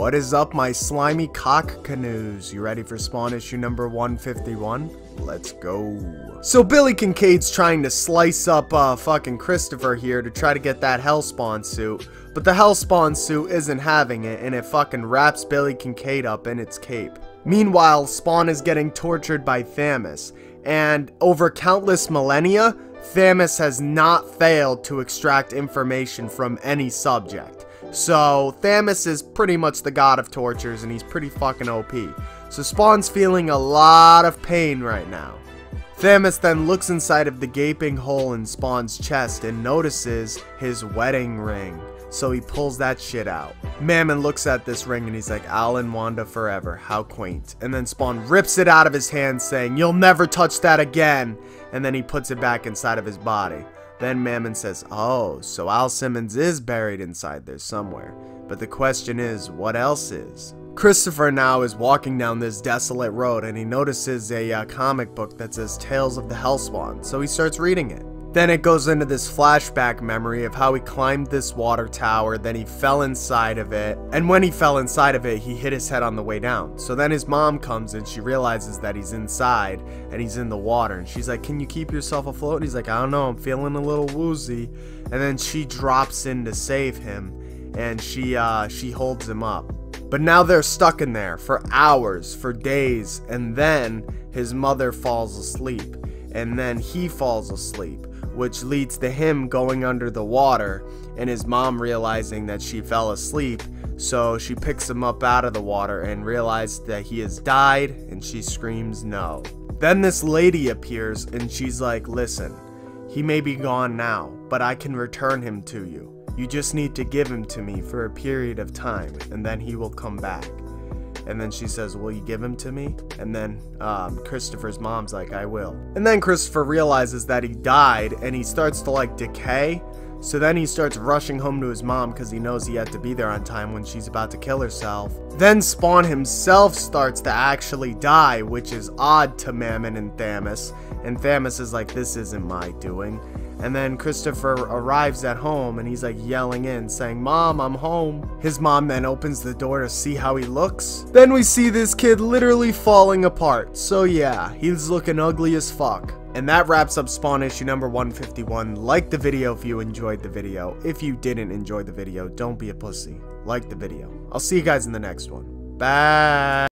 What is up, my slimy cock canoes? You ready for spawn issue number 151? Let's go. So Billy Kincaid's trying to slice up uh, fucking Christopher here to try to get that Hellspawn suit, but the Hellspawn suit isn't having it and it fucking wraps Billy Kincaid up in its cape. Meanwhile, Spawn is getting tortured by Thamus, and over countless millennia, Thamus has not failed to extract information from any subject. So, Thamus is pretty much the god of tortures and he's pretty fucking OP. So, Spawn's feeling a lot of pain right now. Thamus then looks inside of the gaping hole in Spawn's chest and notices his wedding ring. So he pulls that shit out. Mammon looks at this ring and he's like, Alan and Wanda forever, how quaint. And then Spawn rips it out of his hand saying, you'll never touch that again. And then he puts it back inside of his body. Then Mammon says, oh, so Al Simmons is buried inside there somewhere. But the question is, what else is? Christopher now is walking down this desolate road and he notices a uh, comic book that says Tales of the Hellspawn, so he starts reading it. Then it goes into this flashback memory of how he climbed this water tower, then he fell inside of it, and when he fell inside of it, he hit his head on the way down. So then his mom comes and she realizes that he's inside and he's in the water, and she's like, Can you keep yourself afloat? And he's like, I don't know, I'm feeling a little woozy. And then she drops in to save him, and she, uh, she holds him up. But now they're stuck in there for hours, for days, and then his mother falls asleep, and then he falls asleep which leads to him going under the water and his mom realizing that she fell asleep. So she picks him up out of the water and realizes that he has died and she screams no. Then this lady appears and she's like, listen, he may be gone now, but I can return him to you. You just need to give him to me for a period of time and then he will come back. And then she says, Will you give him to me? And then um, Christopher's mom's like, I will. And then Christopher realizes that he died and he starts to like decay. So then he starts rushing home to his mom because he knows he had to be there on time when she's about to kill herself. Then Spawn himself starts to actually die, which is odd to Mammon and Thamus. And Thamus is like, this isn't my doing. And then Christopher arrives at home and he's like yelling in, saying, Mom, I'm home. His mom then opens the door to see how he looks. Then we see this kid literally falling apart. So yeah, he's looking ugly as fuck. And that wraps up Spawn issue number 151. Like the video if you enjoyed the video. If you didn't enjoy the video, don't be a pussy. Like the video. I'll see you guys in the next one. Bye.